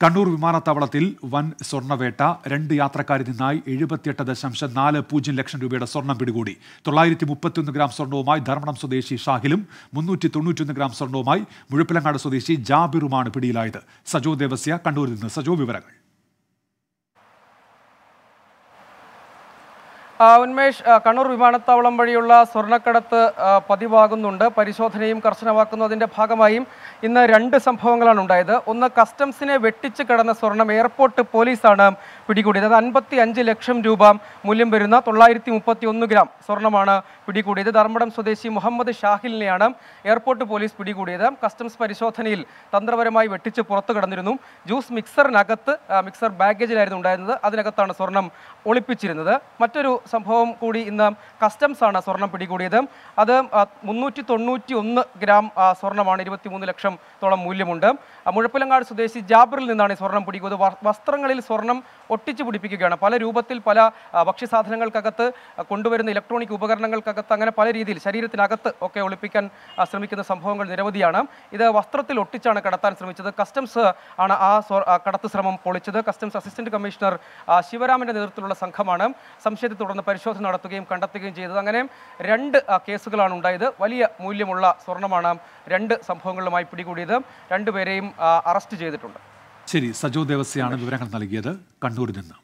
കണ്ണൂർ വിമാനത്താവളത്തിൽ വൻ സ്വർണവേട്ട രണ്ട് യാത്രക്കാരിൽ നിന്നായി എഴുപത്തിയെട്ട് ദശാംശം നാല് പൂജ്യം ലക്ഷം രൂപയുടെ സ്വർണം പിടികൂടി. തൊള്ളായിരത്തി മുപ്പത്തിയൊന്ന് ഗ്രാം സ്വർണവുമായി ധർമ്മടം സ്വദേശി ഷാഹിലും മുന്നൂറ്റി തൊണ്ണൂറ്റൊന്ന് ഗ്രാം സ്വർണവുമായി മുഴപ്പിലങ്ങാട് സ്വദേശി ജാബിറുമാണ് പിടിയിലായത്. സജോ ദേവസ്യ കണ്ണൂരിൽ നിന്ന് സജോ വിവരങ്ങൾ ആ, ഉന്മേഷ് കണ്ണൂർ വിമാനത്താവളം വഴിയുള്ള സ്വർണക്കടത്ത് പതിവാകുന്നുണ്ട്. പരിശോധനയും കർശനമാക്കുന്നതിന്റെ ഭാഗമായും ഇന്ന് രണ്ട് സംഭവങ്ങളാണ് ഉണ്ടായത്. ഒന്ന് കസ്റ്റംസിനെ വെട്ടിച്ച് കടന്ന സ്വർണം എയർപോർട്ട് പോലീസാണ് പിടികൂടിയത്. അത് അൻപത്തി അഞ്ച് ലക്ഷം രൂപ മൂല്യം വരുന്ന തൊള്ളായിരത്തി മുപ്പത്തി ഒന്ന് ഗ്രാം സ്വർണമാണ് പിടികൂടിയത്. ധർമ്മടം സ്വദേശി മുഹമ്മദ് ഷാഹിലിനെയാണ് എയർപോർട്ട് പോലീസ് പിടികൂടിയത്. കസ്റ്റംസ് പരിശോധനയിൽ തന്ത്രപരമായി വെട്ടിച്ച് പുറത്തു കടന്നിരുന്നു. ജ്യൂസ് മിക്സറിനകത്ത് മിക്സർ ബാഗേജിലായിരുന്നു ഉണ്ടായിരുന്നത്. അതിനകത്താണ് സ്വർണം ഒളിപ്പിച്ചിരുന്നത്. മറ്റൊരു സംഭവം കൂടി ഇന്ന് കസ്റ്റംസ് ആണ് സ്വർണം പിടികൂടിയത്. അത് മുന്നൂറ്റി തൊണ്ണൂറ്റി ഒന്ന് ഗ്രാം സ്വർണമാണ് ഇരുപത്തിമൂന്ന് ലക്ഷത്തോളം മൂല്യമുണ്ട്. മുഴപ്പിലങ്ങാട് സ്വദേശി ജാബറിൽ നിന്നാണ് ഈ സ്വർണം പിടികൂത് വസ്ത്രങ്ങളിൽ സ്വർണം ഒട്ടിച്ചു പിടിപ്പിക്കുകയാണ്. പല രൂപത്തിൽ പല ഭക്ഷ്യസാധനങ്ങൾക്കകത്ത് കൊണ്ടുവരുന്ന ഇലക്ട്രോണിക് ഉപകരണങ്ങൾക്കകത്ത് അങ്ങനെ പല രീതിയിൽ ശരീരത്തിനകത്ത് ഒക്കെ ഒളിപ്പിക്കാൻ ശ്രമിക്കുന്ന സംഭവങ്ങൾ നിരവധിയാണ്. ഇത് വസ്ത്രത്തിൽ ഒട്ടിച്ചാണ് കടത്താൻ ശ്രമിച്ചത്. കസ്റ്റംസ് ആണ് ആ കടത്ത് ശ്രമം പൊളിച്ചത്. കസ്റ്റംസ് അസിസ്റ്റന്റ് കമ്മീഷണർ ശിവരാമന്റെ നേതൃത്വത്തിലുള്ള സംഘമാണ്. സംശയത്തെ തുടർന്ന് പരിശോധന നടത്തുകയും കണ്ടെത്തുകയും ചെയ്തത്. അങ്ങനെ രണ്ട് കേസുകളാണ് ഉണ്ടായത്. വലിയ മൂല്യമുള്ള സ്വർണമാണ് രണ്ട് സംഭവങ്ങളിലുമായി പിടികൂടിയത്. രണ്ടുപേരെയും അറസ്റ്റ് ചെയ്തിട്ടുണ്ട്. ശരി സജോ ദേവസ്യാണ് വിവരങ്ങൾ നൽകിയത്. കണ്ണൂരിൽ നിന്ന്.